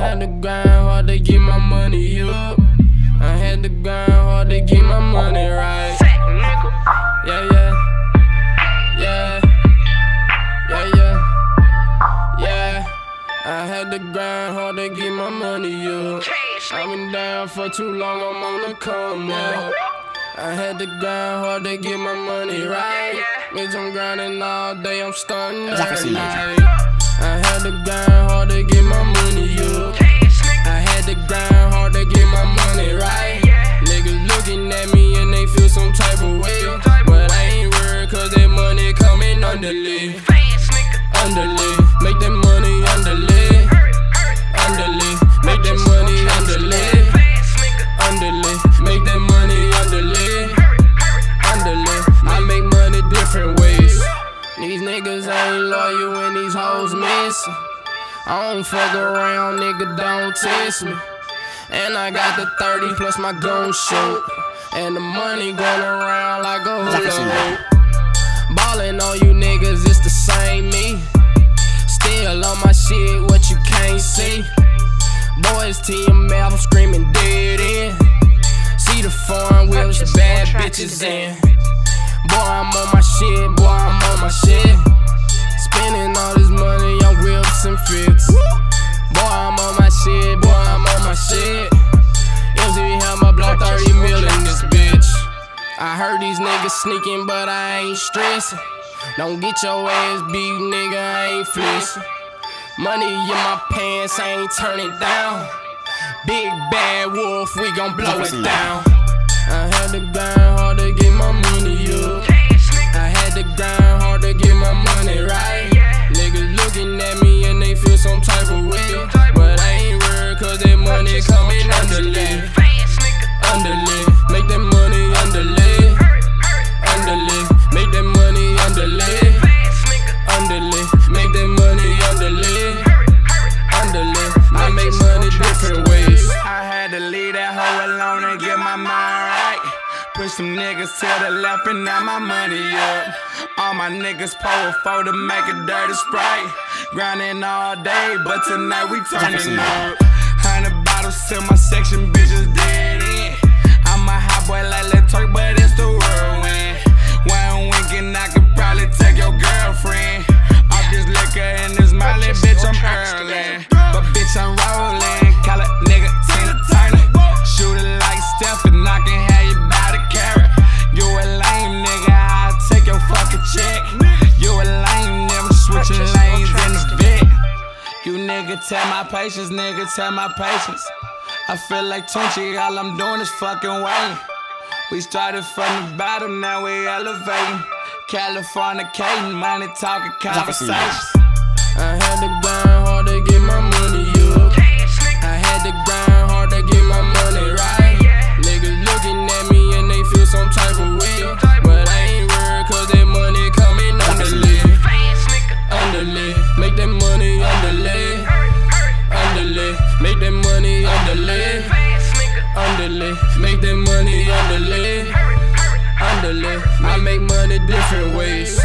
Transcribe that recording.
had to grind hard to get my money up. I had to grind hard to get my money right. Yeah, yeah. Yeah. Yeah, yeah. Yeah. I had to grind hard to get my money up. I've been down for too long, I'm on the come up. I had to grind hard to get my money right. Bitch, I'm grinding all day, I'm starting night. I had to grind grind hard to get my money right. Niggas looking at me and they feel some type of way. But I ain't worried cause that money coming underlay. Underlay. Make that money underlay. Underlay. Make that money underlay. Underlay. Make that money underlay. Underlay. I make money different ways. These niggas ain't loyal when these hoes missing. I don't fuck around, nigga, don't test me. And I got the 30 plus my gun shoot. And the money going around like a hula hoop. Ballin' on you niggas, it's the same me. Still on my shit, what you can't see. Boys TMF, I'm screaming dead in. See the foreign wheels, bad bitches in. Boy, I'm on my shit, shit. MTV help my blow 30 mil in this bitch. I heard these niggas sneaking, but I ain't stressing. Don't get your ass beat, nigga, I ain't flexing. Money in my pants, I ain't turning down. Big bad wolf, we gon' blow it down. I had to grind hard to get my money up. I had to grind hard to get my money right. Niggas looking at me and they feel some type of way. But I ain't worried cause that money coming underlay. Underlay. Make that money underlay. Underlay. Make that money underlay. Underlay. Make that money underlay. Underlay. I make money different ways. I had to leave that hoe alone and get my mind right. Push some niggas to the left and now my money up. All my niggas pour for to make a dirty sprite. Grinding all day, but tonight we turning up. Bottles to my section, bitches dead in. I'm a hot boy like Lil Turk, but it's the whirlwind. One winking, I could probably take your girlfriend. Off this liquor and this molly, bitch, I'm early. But bitch, I'm rolling. Tell my patience, nigga tell my patience. I feel like Tunechi, all I'm doing is fucking waiting. We started from the bottom, now we elevating. Californicating, money talking conversations. I had to grind hard to get my money Underlay. I make money different ways.